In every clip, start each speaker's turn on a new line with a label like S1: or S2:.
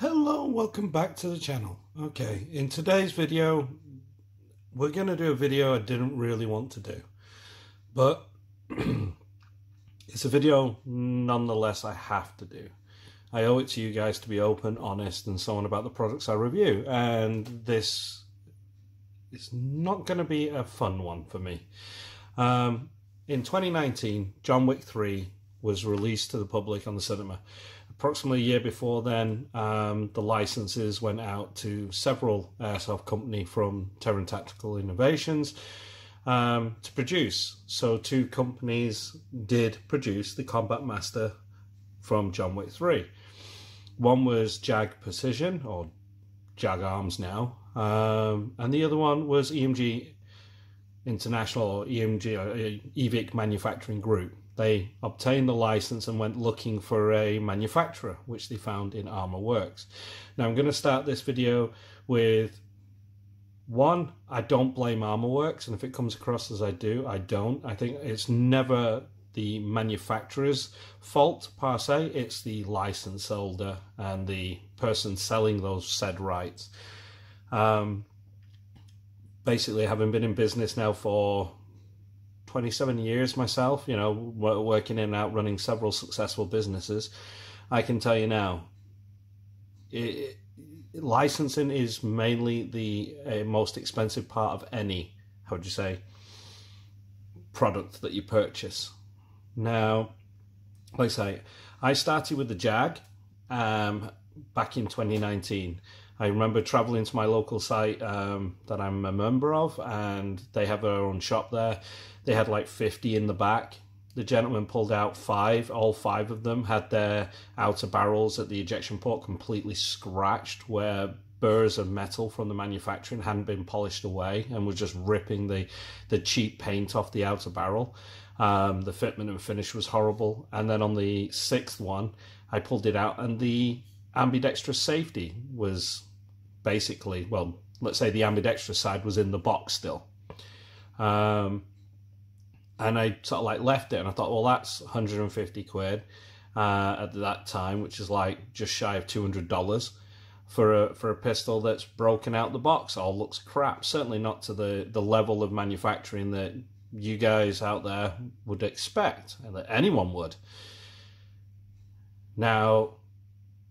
S1: Hello, welcome back to the channel. Okay, in today's video, we're going to do a video I didn't really want to do. But it's a video nonetheless I have to do. I owe it to you guys to be open, honest, and so on about the products I review. And this is not going to be a fun one for me. Um, in 2019, John Wick 3 was released to the public on the cinema. Approximately a year before then, um, the licenses went out to several airsoft company from Taran Tactical Innovations um, to produce. So two companies did produce the Combat Master from John Wick 3. One was Jag Precision, or Jag Arms now, um, and the other one was EMG International, or EMG, or uh, Evike Manufacturing Group. They obtained the license and went looking for a manufacturer, which they found in Armor Works. Now I'm going to start this video with one, I don't blame Armor Works, and if it comes across as I do, I don't. I think it's never the manufacturer's fault per se, it's the license holder and the person selling those said rights. Um, basically, having been in business now for 27 years myself, you know, working in and out, running several successful businesses, I can tell you now, it, licensing is mainly the uh, most expensive part of any, how would you say, product that you purchase. Now, like I say, I started with the Jag um, back in 2019. I remember traveling to my local site um, that I'm a member of, and they have their own shop there. They had like 50 in the back. The gentleman pulled out five. All five of them had their outer barrels at the ejection port completely scratched, where burrs of metal from the manufacturing hadn't been polished away and was just ripping the, the cheap paint off the outer barrel. Um, the fitment and finish was horrible. And then on the sixth one, I pulled it out, and the ambidextrous safety was basically, well, let's say the ambidextrous side was in the box still. Um, and I sort of like left it, and I thought, well, that's 150 quid uh, at that time, which is like just shy of 200 dollars for a for a pistol that's broken out the box. All looks crap. Certainly not to the the level of manufacturing that you guys out there would expect, and that anyone would. Now,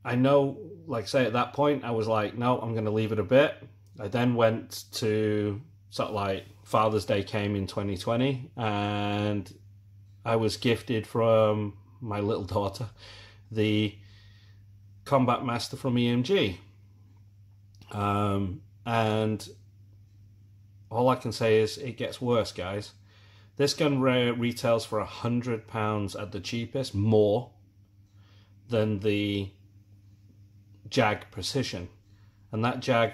S1: I know, like say, at that point, I was like, no, I'm going to leave it a bit. I then went to sort of like Father's Day came in 2020, and I was gifted from my little daughter the Combat Master from EMG. Um, and all I can say is it gets worse, guys. This gun re- retails for a hundred pounds at the cheapest, more than the Jag Precision, and that Jag,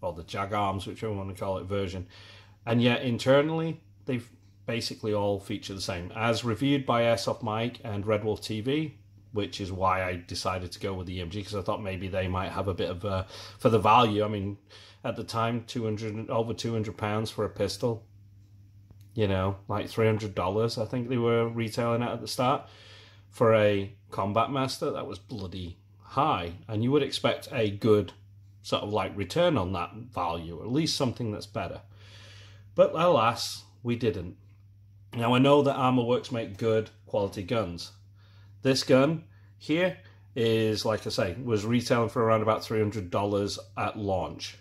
S1: or the Jag Arms, whichever want to call it, version, and yet internally they've basically all feature the same, as reviewed by Airsoft Mike and Red Wolf TV, which is why I decided to go with the EMG because I thought maybe they might have a bit of uh, for the value. I mean, at the time, two hundred over two hundred pounds for a pistol you know, like $300, I think they were retailing it at the start. For a Combat Master, that was bloody high. And you would expect a good sort of like return on that value, at least something that's better. But alas, we didn't. Now I know that Armor Works make good quality guns. This gun here is, like I say, was retailing for around about $300 at launch.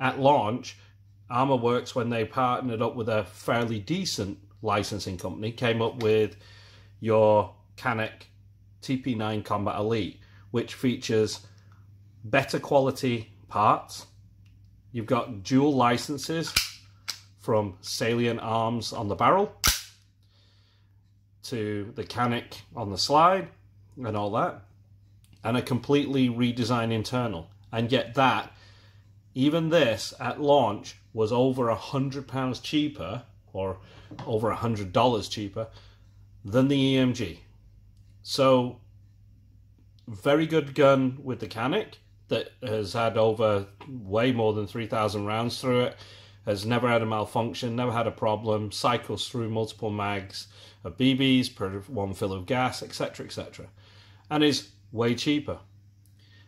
S1: At launch, Armor Works, when they partnered up with a fairly decent licensing company, came up with your Canik TP9 Combat Elite, which features better quality parts. You've got dual licenses from Salient Arms on the barrel to the Canik on the slide and all that, and a completely redesigned internal. And yet that, even this at launch was over a hundred pounds cheaper or over a hundred dollars cheaper than the EMG. So very good gun with the Canik that has had over way more than 3,000 rounds through it, has never had a malfunction, never had a problem, cycles through multiple mags of BBs per one fill of gas, etc., etc., and is way cheaper.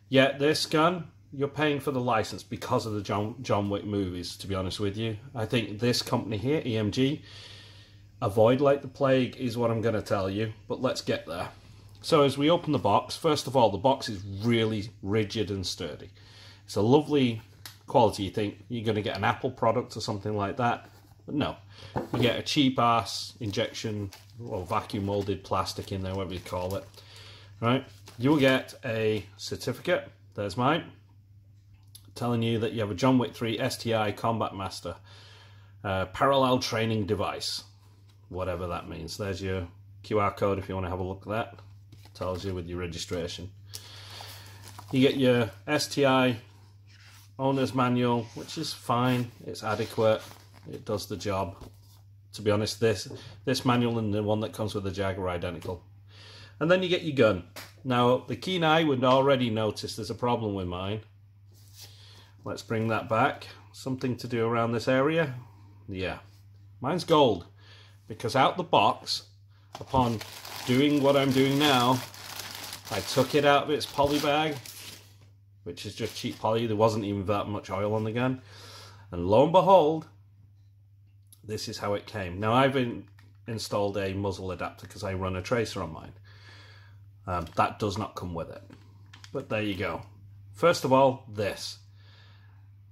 S1: Yet this gun, you're paying for the license because of the John, John Wick movies, to be honest with you. I think this company here, EMG, avoid like the plague is what I'm going to tell you, but let's get there. So as we open the box, first of all, the box is really rigid and sturdy. It's a lovely quality. You think you're going to get an Apple product or something like that, but no. You get a cheap ass injection or vacuum molded plastic in there, whatever you call it. Right? You will get a certificate. There's mine. Telling you that you have a John Wick 3 STI Combat Master uh, parallel training device. Whatever that means. There's your QR code if you want to have a look at that. Tells you with your registration. You get your STI owner's manual, which is fine. It's adequate. It does the job. To be honest, this this manual and the one that comes with the Jag are identical. And then you get your gun. Now, the keen eye would already notice there's a problem with mine. Let's bring that back. Something to do around this area. Yeah, mine's gold. Because out the box, upon doing what I'm doing now, I took it out of its poly bag, which is just cheap poly. There wasn't even that much oil on the gun. And lo and behold, this is how it came. Now I've installed a muzzle adapter because I run a tracer on mine. Um, that does not come with it. But there you go. First of all, this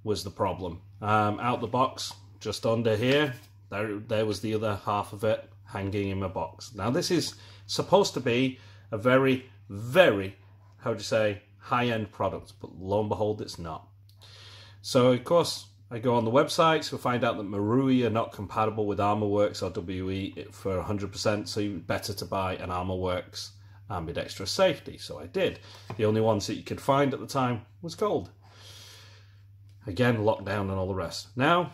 S1: was the problem. Um, out the box, just under here, there, there was the other half of it hanging in my box. Now this is supposed to be a very, very, how do you say, high-end product, but lo and behold, it's not. So of course, I go on the websites to find out that Marui are not compatible with ArmorWorks or WE for 100%, so better to buy an ArmorWorks ambidextrous safety. So I did. The only ones that you could find at the time was gold. Again, lockdown and all the rest. Now,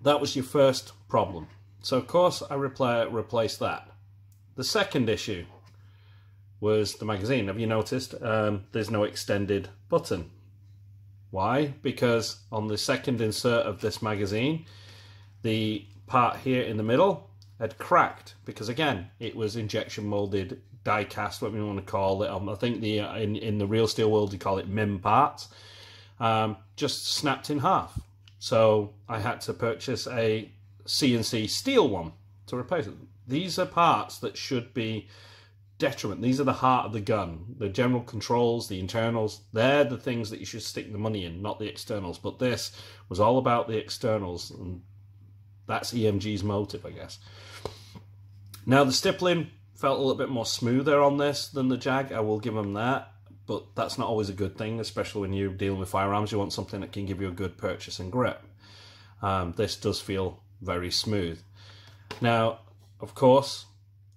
S1: that was your first problem. So of course I repla replaced that. The second issue was the magazine. Have you noticed um, there's no extended button? Why? Because on the second insert of this magazine, the part here in the middle had cracked because again it was injection molded die cast whatever you want to call it um, I think the uh, in, in the real steel world you call it MIM parts um, just snapped in half so I had to purchase a CNC steel one to replace it these are parts that should be detriment. These are the heart of the gun. The general controls, the internals, they're the things that you should stick the money in, not the externals. But this was all about the externals, and that's EMG's motive, I guess. Now, the stippling felt a little bit more smoother on this than the Jag, I will give them that. But that's not always a good thing, especially when you're dealing with firearms. You want something that can give you a good purchase and grip. Um, this does feel very smooth. Now, of course,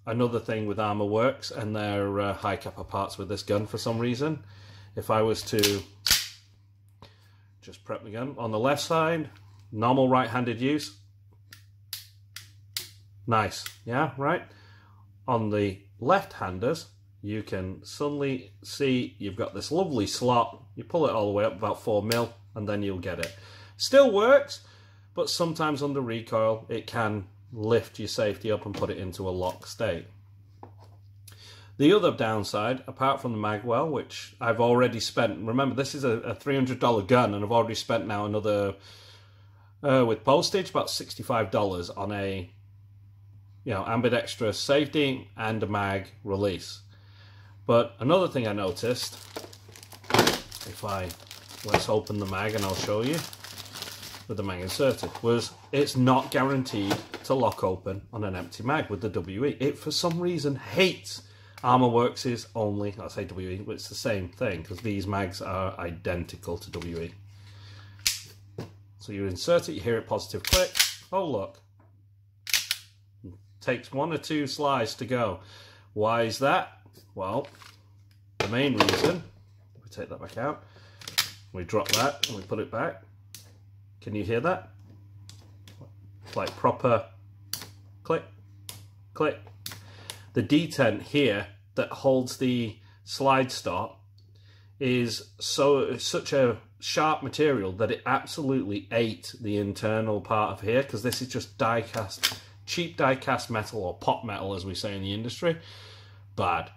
S1: another thing with Armor Works and their uh, Hi-Capa parts with this gun for some reason. If I was to just prep the gun on the left side, normal right-handed use, nice, yeah, right? On the left-handers, you can suddenly see you've got this lovely slot. You pull it all the way up about four mil, and then you'll get it. Still works, but sometimes under recoil, it can lift your safety up and put it into a lock state. The other downside, apart from the magwell, which I've already spent, remember this is a, a $300 gun and I've already spent now another, uh, with postage, about $65 on a, you know, ambidextrous safety and a mag release. But another thing I noticed, if I, let's open the mag and I'll show you, with the mag inserted, was it's not guaranteed to lock open on an empty mag with the WE. It, for some reason, hates ArmorWorks is only, I say WE, but it's the same thing because these mags are identical to WE. So you insert it, you hear it positive click. Oh, look. Takes one or two slides to go. Why is that? Well, the main reason, we take that back out, we drop that and we put it back. Can you hear that? Like proper click, click. The detent here that holds the slide stop is so such a sharp material that it absolutely ate the internal part of here because this is just die cast, cheap die cast metal or pot metal as we say in the industry. Bad.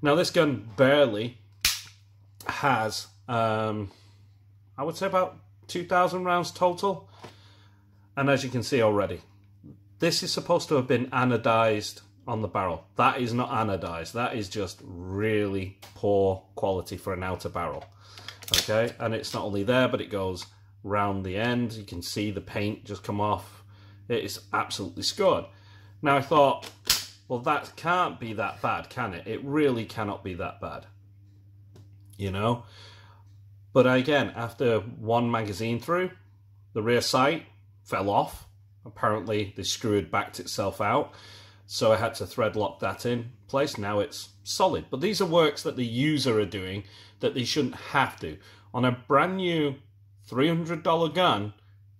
S1: Now this gun barely has, um, I would say about 2,000 rounds total. And as you can see already, this is supposed to have been anodized on the barrel. That is not anodized. That is just really poor quality for an outer barrel. Okay, and it's not only there, but it goes round the end. You can see the paint just come off. It is absolutely scored. Now I thought, well, that can't be that bad, can it? It really cannot be that bad. You know? But again, after one magazine through, the rear sight fell off. Apparently, the screw had backed itself out. So I had to thread lock that in place. Now it's solid. But these are works that the user are doing that they shouldn't have to. On a brand new $300 gun,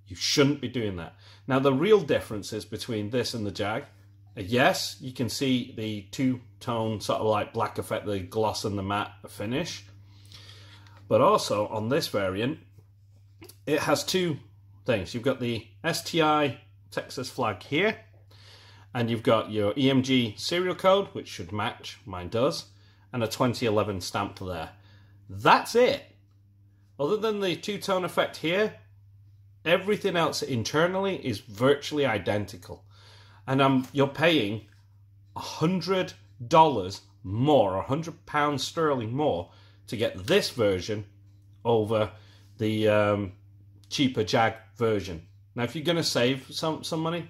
S1: you shouldn't be doing that. Now, the real differences between this and the Jag uh, Yes, you can see the two-tone sort of like black effect, the gloss and the matte finish. But also on this variant, it has two things. You've got the STI Texas flag here, and you've got your EMG serial code, which should match, mine does, and a 2011 stamp there. That's it. Other than the two-tone effect here, everything else internally is virtually identical and um, you're paying a hundred dollars more, a hundred pounds sterling more to get this version over the um, cheaper Jag version. Now, if you're going to save some some money,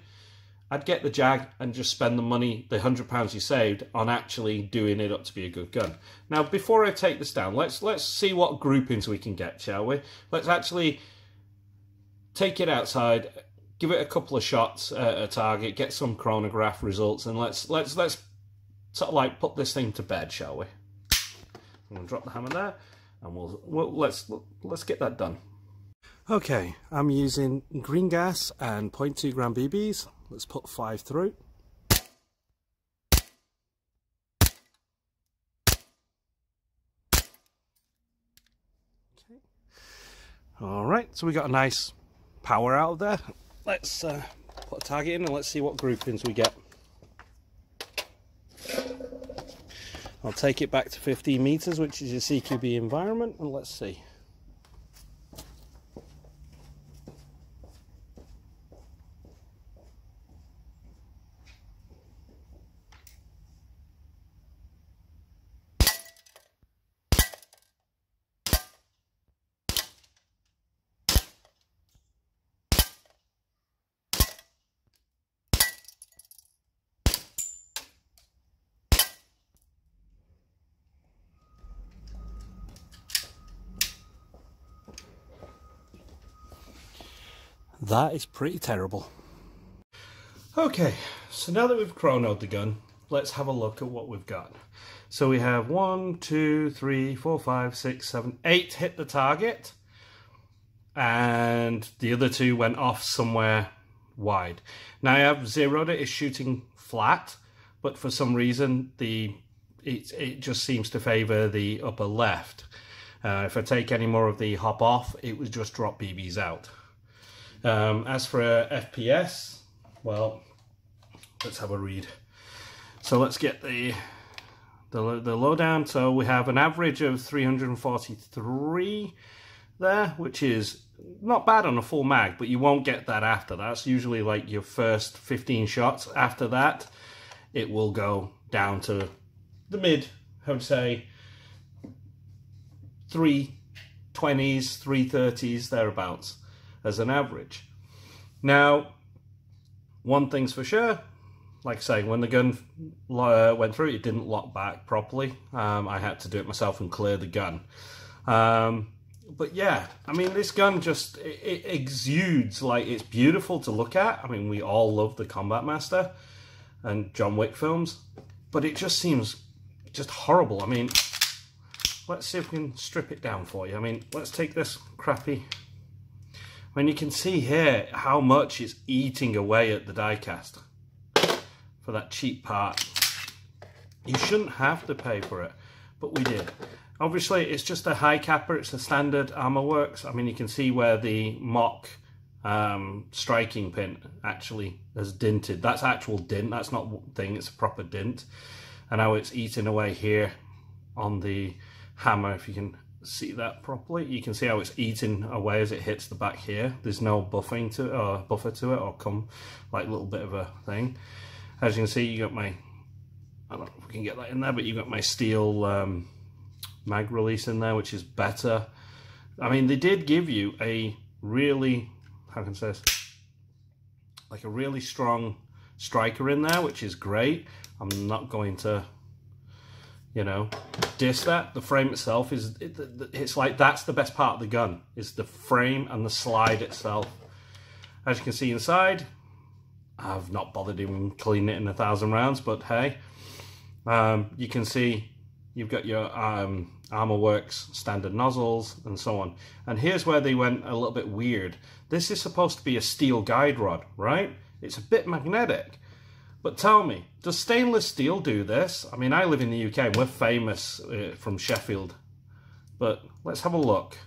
S1: I'd get the Jag and just spend the money, the hundred pounds you saved, on actually doing it up to be a good gun. Now, before I take this down, let's let's see what groupings we can get, shall we? Let's actually take it outside give it a couple of shots at a target, get some chronograph results, and let's let's let's sort of like put this thing to bed, shall we? I'm gonna drop the hammer there, and we'll, we'll let's let's get that done. Okay, I'm using green gas and 0.2 gram BBs. Let's put five through. Okay. All right, so we got a nice power out of there let's uh, put a target in and let's see what groupings we get. I'll take it back to 15 meters, which is your CQB environment, and let's see. That is pretty terrible. Okay, so now that we've chronoed the gun, let's have a look at what we've got. So we have one, two, three, four, five, six, seven, eight hit the target, and the other two went off somewhere wide. Now I have zeroed it, it's shooting flat, but for some reason the it, it just seems to favour the upper left. Uh, if I take any more of the hop off, it would just drop BBs out. Um, as for uh, FPS, well, let's have a read. So let's get the, the, the lowdown. So we have an average of 343 there, which is not bad on a full mag, but you won't get that after. That's usually like your first 15 shots. After that, it will go down to the mid, I would say, 320s, 330s, thereabouts as an average. Now, one thing's for sure, like I say, when the gun uh, went through, it didn't lock back properly. Um, I had to do it myself and clear the gun. Um, but yeah, I mean, this gun just it, it, exudes like it's beautiful to look at. I mean, we all love the Combat Master and John Wick films, but it just seems just horrible. I mean, let's see if we can strip it down for you. I mean, let's take this crappy when you can see here how much it's eating away at the diecast for that cheap part. You shouldn't have to pay for it, but we did. Obviously, it's just a Hi-Capa. It's a standard Armor Works. I mean, you can see where the mock um, striking pin actually has dinted. That's actual dint. That's not thing. It's a proper dint. And now it's eating away here on the hammer, if you can see that properly. You can see how it's eating away as it hits the back here. There's no buffing to or buffer to it or come like a little bit of a thing. As you can see, you got my, I don't know if we can get that in there, but you got my steel um, mag release in there, which is better. I mean, they did give you a really, how can I say this? Like a really strong striker in there, which is great. I'm not going to you know diss that the frame itself is it, it's like that's the best part of the gun is the frame and the slide itself. As you can see inside I've not bothered even cleaning it in a thousand rounds but hey. Um, you can see you've got your um, Armor Works standard nozzles and so on. And here's where they went a little bit weird. This is supposed to be a steel guide rod right? It's a bit magnetic but tell me, does stainless steel do this? I mean, I live in the UK we're famous uh, from Sheffield. But let's have a look.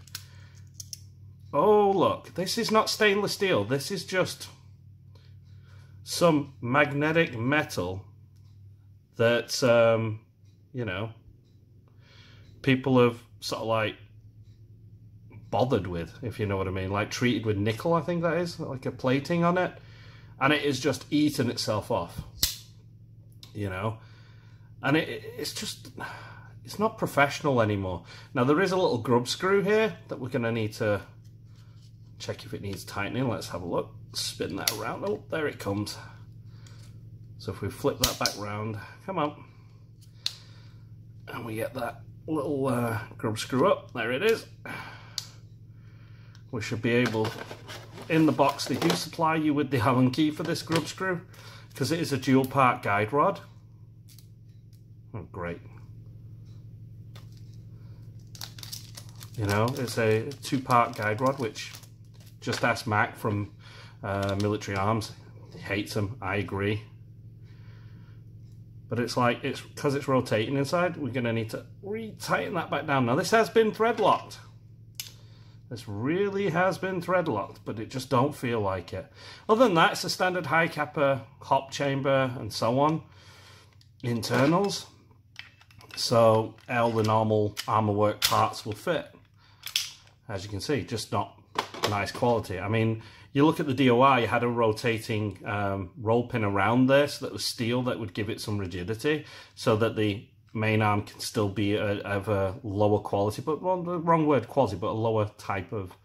S1: Oh, look, this is not stainless steel. This is just some magnetic metal that, um, you know, people have sort of like bothered with, if you know what I mean. Like treated with nickel, I think that is, like a plating on it and it is just eating itself off you know? And it, it's just it's not professional anymore. Now there is a little grub screw here that we're going to need to check if it needs tightening. Let's have a look. Spin that around. Oh there it comes. So if we flip that back round come on. And we get that little uh, grub screw up. There it is. We should be able in the box they do supply you with the Allen key for this grub screw because it is a dual part guide rod. Oh, great. You know, it's a two part guide rod, which just ask Mac from uh, Military Arms. He hates them, I agree. But it's like, it's because it's rotating inside, we're going to need to re-tighten that back down. Now this has been thread locked. This really has been thread locked, but it just don't feel like it. Other than that, it's a standard Hi-Capa hop chamber and so on. Internals. So all the normal armor work parts will fit. As you can see, just not nice quality. I mean, you look at the DOI, you had a rotating um, roll pin around this that was steel that would give it some rigidity so that the main arm can still be a, of a lower quality, but the wrong word quality, but a lower type of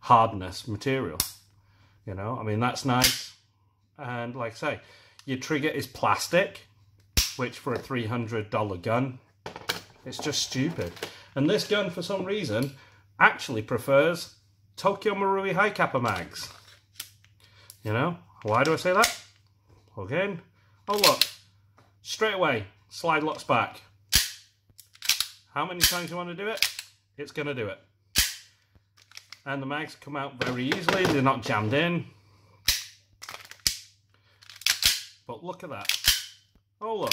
S1: hardness material. You know, I mean, that's nice. And like I say, your trigger is plastic, which for a $300 gun, it's just stupid. And this gun, for some reason, actually prefers Tokyo Marui Hi-Capa mags. You know, why do I say that? Again, oh look, straight away, slide locks back. How many times you want to do it? It's going to do it. And the mags come out very easily, they're not jammed in. But look at that. Oh look,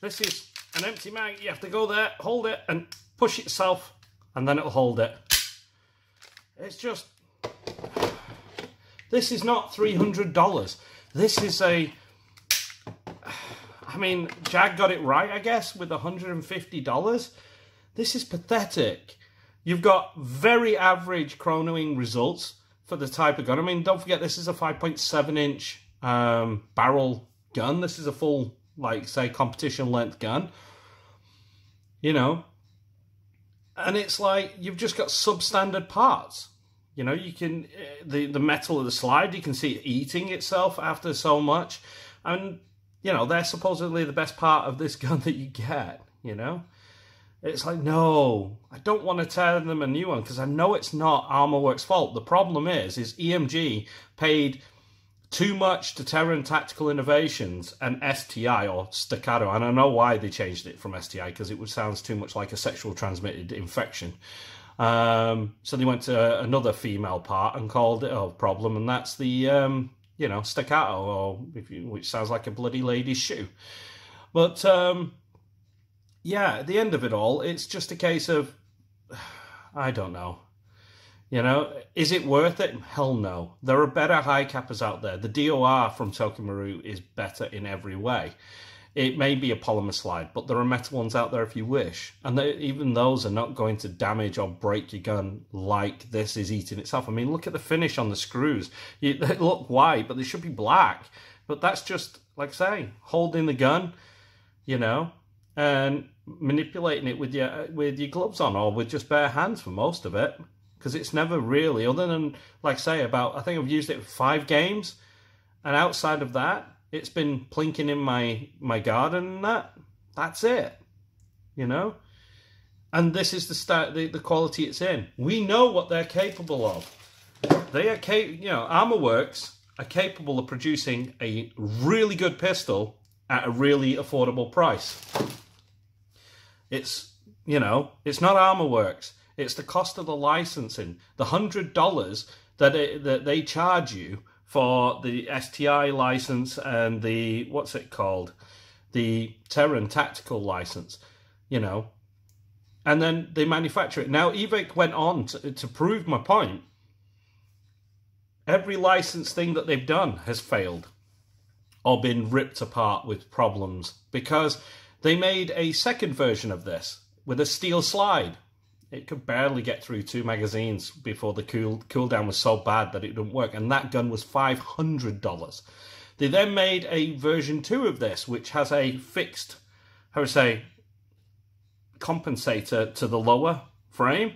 S1: this is an empty mag, you have to go there, hold it and push it itself and then it'll hold it. It's just, this is not $300. This is a I mean, Jag got it right, I guess, with $150. This is pathetic. You've got very average chronoing results for the type of gun. I mean, don't forget, this is a 5.7 inch um, barrel gun. This is a full, like, say, competition length gun. You know, and it's like you've just got substandard parts. You know, you can eh, the the metal of the slide, you can see it eating itself after so much, and you know, they're supposedly the best part of this gun that you get, you know? It's like, no, I don't want to tear them a new one because I know it's not ArmorWorks' fault. The problem is, is EMG paid too much to Taran Tactical Innovations and STI or Staccato. And I know why they changed it from STI because it would sounds too much like a sexual transmitted infection. Um, so they went to another female part and called it a problem, and that's the um, you know, staccato, or if you, which sounds like a bloody lady's shoe. But um, yeah, at the end of it all, it's just a case of I don't know. You know, is it worth it? Hell no. There are better Hi-Capas out there. The DOR from Tokyo Marui is better in every way. It may be a polymer slide, but there are metal ones out there if you wish. And they, even those are not going to damage or break your gun like this is eating itself. I mean, look at the finish on the screws. You, they look white, but they should be black. But that's just, like I say, holding the gun, you know, and manipulating it with your with your gloves on or with just bare hands for most of it because it's never really other than like say about I think I've used it five games and outside of that it's been plinking in my my garden and that. That's it you know? And this is the start the, the quality it's in. We know what they're capable of. They are cap- you know armor works are capable of producing a really good pistol at a really affordable price. It's you know it's not armor works. It's the cost of the licensing. The hundred dollars that it, that they charge you for the STI license and the what's it called, the Taran tactical license, you know, and then they manufacture it. Now Evike went on to, to prove my point. Every license thing that they've done has failed or been ripped apart with problems because they made a second version of this with a steel slide it could barely get through two magazines before the cool cooldown was so bad that it didn't work, and that gun was five hundred dollars. They then made a version two of this, which has a fixed, how would I say, compensator to the lower frame.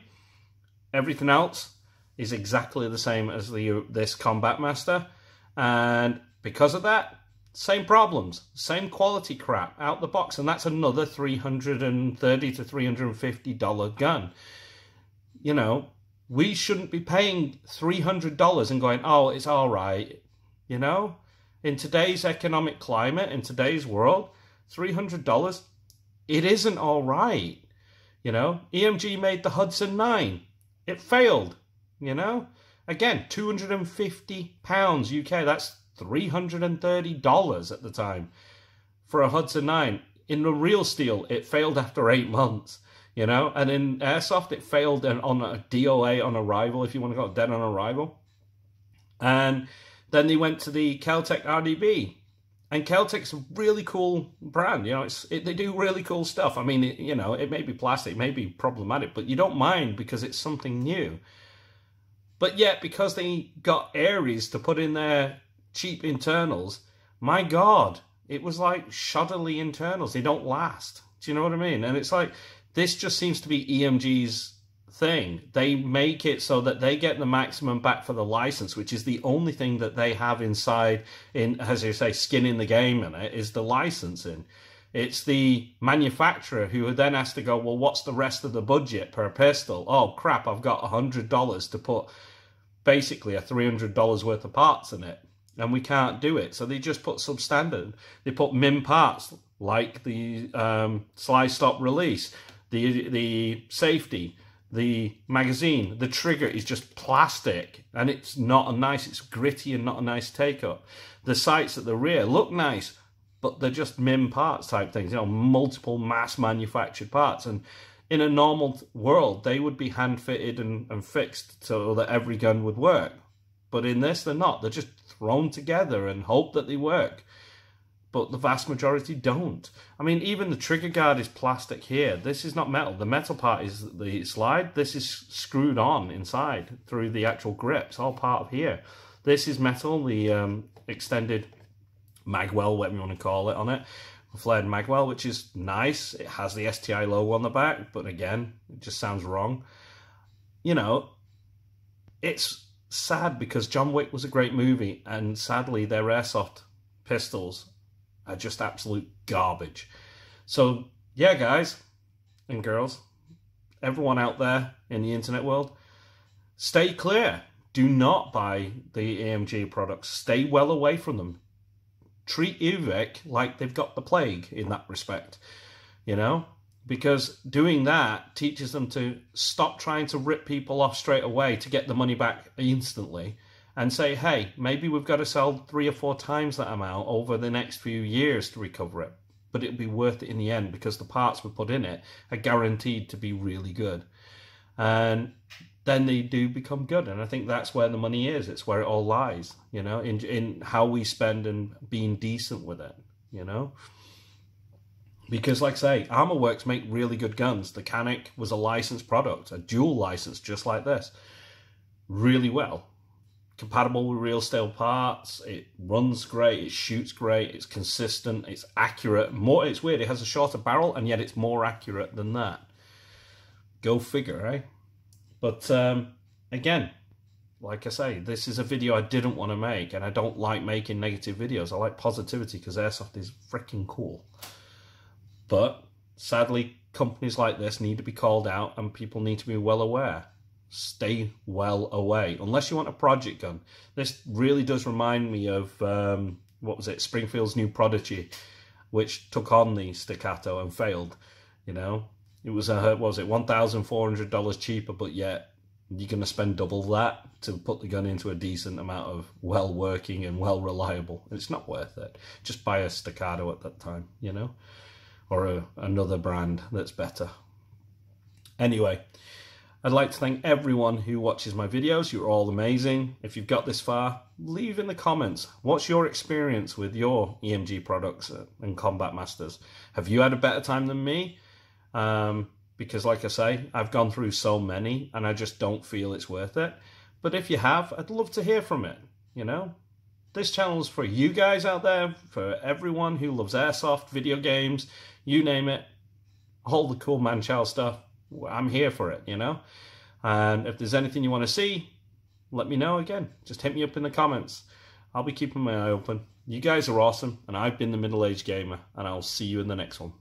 S1: Everything else is exactly the same as the this Combat Master, and because of that, same problems, same quality crap out the box, and that's another three hundred and thirty to three hundred and fifty dollar gun. You know, we shouldn't be paying three hundred dollars and going, oh, it's all right. You know, in today's economic climate, in today's world, three hundred dollars, it isn't all right. You know, EMG made the Hudson Nine, it failed. You know, again, two hundred and fifty pounds UK. That's $330 at the time for a Hudson 9. In the real steel, it failed after eight months, you know, and in airsoft, it failed on a DOA on arrival, if you want to call it dead on arrival. And then they went to the Keltec RDB. And Keltec's a really cool brand, you know. It's it, they do really cool stuff. I mean, it, you know, it may be plastic, it may be problematic, but you don't mind because it's something new. But yet, because they got Aries to put in their cheap internals, my God, it was like shoddily internals. They don't last. Do you know what I mean? And it's like, this just seems to be EMG's thing. They make it so that they get the maximum back for the license, which is the only thing that they have inside, in as you say, skin in the game in it, is the licensing. It's the manufacturer who then has to go, well, what's the rest of the budget per pistol? Oh, crap, I've got $100 to put basically a $300 worth of parts in it and we can't do it. So they just put substandard. They put MIM parts like the um, slide stop release, the the safety, the magazine, the trigger is just plastic and it's not a nice. It's gritty and not a nice take up. The sights at the rear look nice, but they're just MIM parts type things. You know, multiple mass manufactured parts and. In a normal world, they would be hand fitted and, and fixed so that every gun would work. But in this, they're not. They're just thrown together and hope that they work. But the vast majority don't. I mean, even the trigger guard is plastic here. This is not metal. The metal part is the slide. This is screwed on inside through the actual grips, all part of here. This is metal, the um, extended magwell, whatever you want to call it, on it. Flared magwell, which is nice. It has the STI logo on the back, but again, it just sounds wrong. You know, it's sad because John Wick was a great movie, and sadly, their airsoft pistols are just absolute garbage. So, yeah, guys and girls, everyone out there in the internet world, stay clear. Do not buy the EMG products. Stay well away from them. Treat Evike like they've got the plague in that respect. You know, because doing that teaches them to stop trying to rip people off straight away to get the money back instantly and say, hey, maybe we've got to sell three or four times that amount over the next few years to recover it. But it'll be worth it in the end because the parts we put in it are guaranteed to be really good. And then they do become good. And I think that's where the money is. It's where it all lies, you know, in, in how we spend and being decent with it, you know. Because, like I say, Armor Works make really good guns. The Canik was a licensed product, a dual license, just like this. Really well. Compatible with real steel parts. It runs great. It shoots great. It's consistent. It's accurate. More. It's weird. It has a shorter barrel, and yet it's more accurate than that. Go figure, eh? But um, again, like I say, this is a video I didn't want to make, and I don't like making negative videos. I like positivity because airsoft is freaking cool. But sadly, companies like this need to be called out and people need to be well aware. Stay well away. Unless you want a project gun. This really does remind me of, um, what was it, Springfield's new Prodigy, which took on the staccato and failed. You know, it was, a, what was it, $1,400 cheaper, but yet you're going to spend double that to put the gun into a decent amount of well working and well reliable. It's not worth it. Just buy a staccato at that time, you know or a, another brand that's better. Anyway, I'd like to thank everyone who watches my videos. You're all amazing. If you've got this far, leave in the comments. What's your experience with your EMG products and Combat Masters? Have you had a better time than me? Um, because like I say, I've gone through so many and I just don't feel it's worth it. But if you have, I'd love to hear from it, you know? This channel's for you guys out there, for everyone who loves airsoft, video games, you name it, all the cool man stuff. I'm here for it, you know? And if there's anything you want to see, let me know again. Just hit me up in the comments. I'll be keeping my eye open. You guys are awesome, and I've been the middle aged gamer, and I'll see you in the next one.